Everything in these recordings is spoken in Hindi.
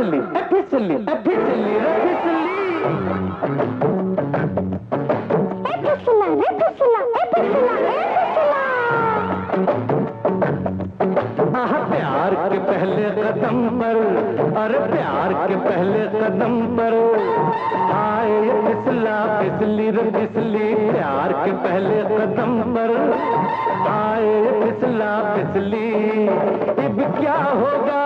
फिसली फिसली फिसली प्यार के पहले कदम पर, अरे प्यार के पहले कदम पर। आए फिसला फिसली रे फिसली प्यार के पहले कदम पर। आए फिसला फिसली इब क्या होगा?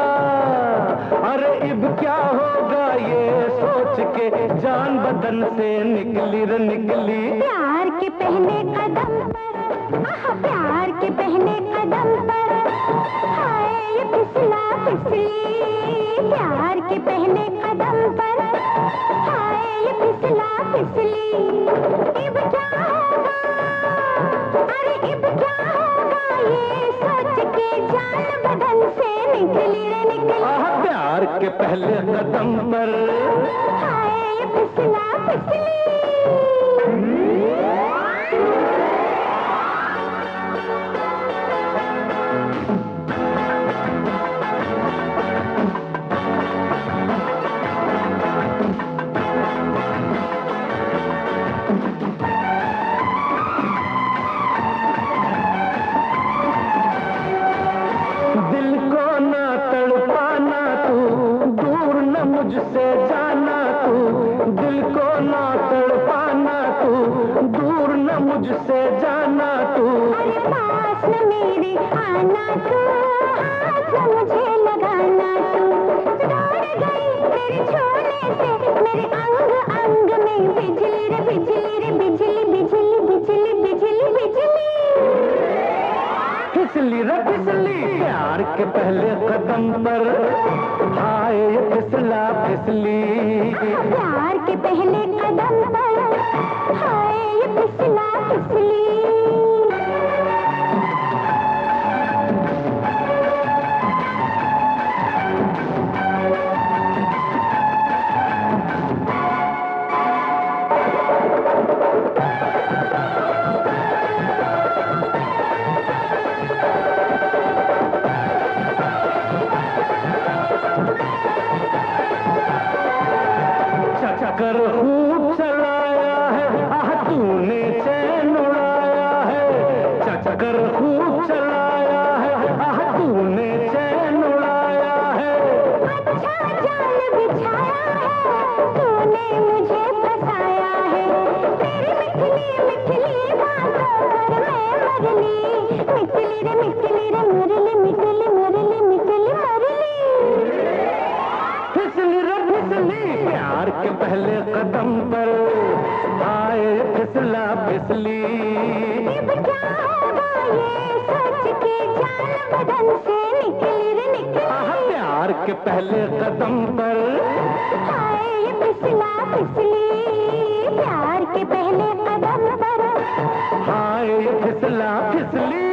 अरे इब क्या होगा ये सोच के? जान बदन से निकली रे निकली। प्यार के पहले कदम पर, आह, प्यार के पहले कदम पर, हाय, ये फिसला फिसली। प्यार के पहले कदम पर, हाय, ये फिसला फिसली। इब क्या होगा? प्यार के पहले कदम पर ये फिसला फिसली मुझसे जाना तू, दिल को ना तड़पाना तू, दूर न मुझसे जाना तू। अरे पास न मेरे आना तू, हाथ मुझे लगाना तू। दौड़ गई तेरे छोड़ने से, मेरे अंग अंग में बिजली रे बिजली फिसली रे फिसली। प्यार के पहले कदम पर हाय फिसला फिसली। प्यार के पहले कदम पर हाय ये फिसला फिसली। चक्कर खूब चलाया है। आह, तूने चैन उड़ाया है। चक्कर खूब चलाया है। आह, तूने चैन उड़ाया है। अच्छा जाल बिछाया है। तूने मुझे फसाया है। तेरी मिठली मिठली बातों पर मैं मरली। मिठली रे मिठली फिसली रे फिसली। प्यार के पहले कदम पर आए फिसला फिसली। अब क्या होगा ये सोच के जान बदन से निकली रे निकली। प्यार के पहले कदम पर ये फिसला फिसली। प्यार के पहले कदम पर हाय फिसला फिसली।